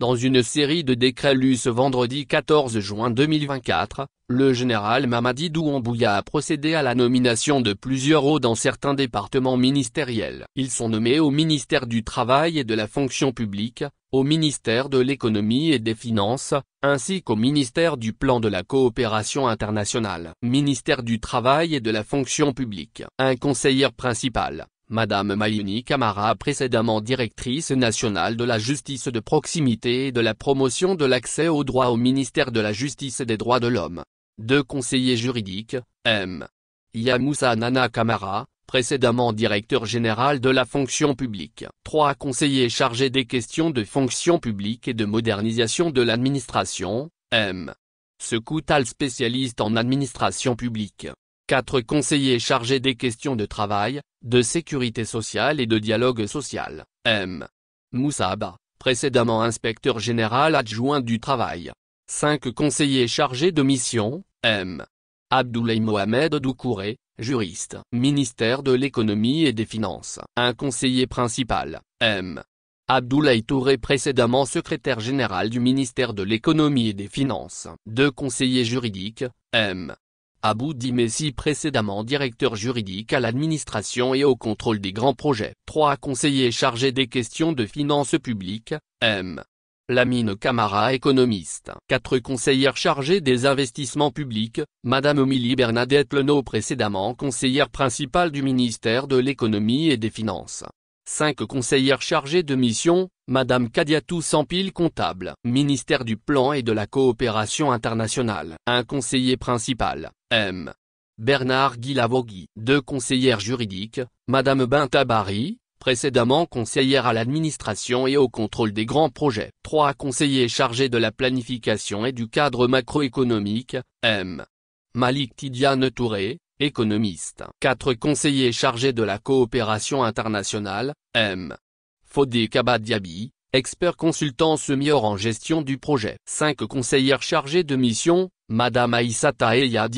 Dans une série de décrets lus ce vendredi 14 juin 2024, le général Mamadi Douambouya a procédé à la nomination de plusieurs hauts dans certains départements ministériels. Ils sont nommés au ministère du Travail et de la Fonction publique, au ministère de l'Économie et des Finances, ainsi qu'au ministère du Plan de la Coopération internationale. Ministère du Travail et de la Fonction publique. Un conseiller principal, Madame Mayuni Kamara précédemment directrice nationale de la justice de proximité et de la promotion de l'accès aux droits au ministère de la Justice et des droits de l'homme. Deux conseillers juridiques, M. Yamoussa Nana Kamara, précédemment directeur général de la fonction publique. Trois conseillers chargés des questions de fonction publique et de modernisation de l'administration, M. Sekoutal spécialiste en administration publique. Quatre conseillers chargés des questions de travail, de sécurité sociale et de dialogue social, M. Moussaba, précédemment inspecteur général adjoint du travail. Cinq conseillers chargés de mission, M. Abdoulaye Mohamed Doukouré, juriste, ministère de l'économie et des finances. Un conseiller principal, M. Abdoulaye Touré précédemment secrétaire général du ministère de l'économie et des finances. Deux conseillers juridiques, M. Abou Dimessi précédemment directeur juridique à l'administration et au contrôle des grands projets. Trois conseillers chargés des questions de finances publiques, M. Lamine Camara économiste. Quatre conseillères chargées des investissements publics, Madame Omilie Bernadette Lenot précédemment conseillère principale du ministère de l'économie et des finances. 5 conseillères chargées de mission, Madame Kadiatou Sampil comptable, ministère du Plan et de la Coopération internationale. Un conseiller principal, M. Bernard Guilavogui. Deux conseillères juridiques, Madame Bintabari, précédemment conseillère à l'administration et au contrôle des grands projets. Trois conseillers chargés de la planification et du cadre macroéconomique, M. Malik Tidiane Touré, économiste. Quatre conseillers chargés de la coopération internationale, M. Fodé Kabadiabi, expert consultant senior en gestion du projet. Cinq conseillères chargées de mission, Madame Aïssata Eya